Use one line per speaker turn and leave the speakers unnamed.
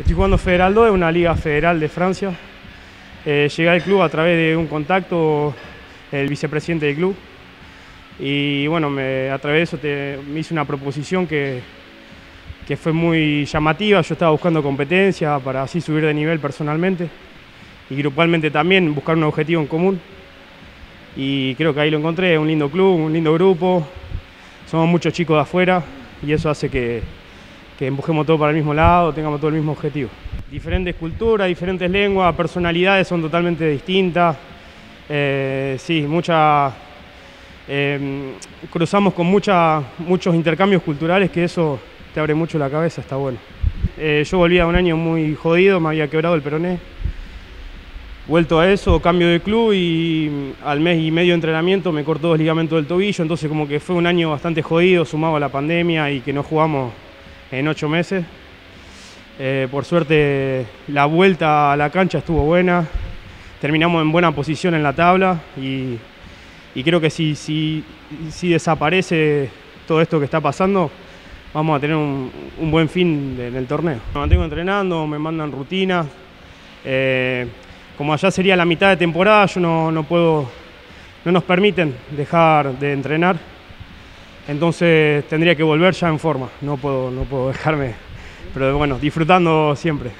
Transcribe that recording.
Estoy jugando Federal 2, es una liga federal de Francia. Eh, llegué al club a través de un contacto, el vicepresidente del club. Y bueno, a través de eso me hice una proposición que, que fue muy llamativa. Yo estaba buscando competencia para así subir de nivel personalmente y grupalmente también buscar un objetivo en común. Y creo que ahí lo encontré, un lindo club, un lindo grupo. Somos muchos chicos de afuera y eso hace que, que empujemos todo para el mismo lado, tengamos todo el mismo objetivo. Diferentes culturas, diferentes lenguas, personalidades son totalmente distintas. Eh, sí, mucha, em, cruzamos con muchos intercambios culturales que eso te abre mucho la cabeza, está bueno. Eh, yo volvía un año muy jodido, me había quebrado el peroné. Vuelto a eso, cambio de club y al mes y medio de entrenamiento me cortó el ligamento del tobillo, entonces como que fue un año bastante jodido, sumado a la pandemia y que no jugamos en ocho meses. Eh, por suerte la vuelta a la cancha estuvo buena, terminamos en buena posición en la tabla y, creo que si, desaparece todo esto que está pasando, vamos a tener un, buen fin en el torneo. Me mantengo entrenando, me mandan rutinas. Eh, como allá sería la mitad de temporada, yo no, no puedo, no nos permiten dejar de entrenar entonces tendría que volver ya en forma, no puedo, no puedo dejarme, pero bueno, disfrutando siempre.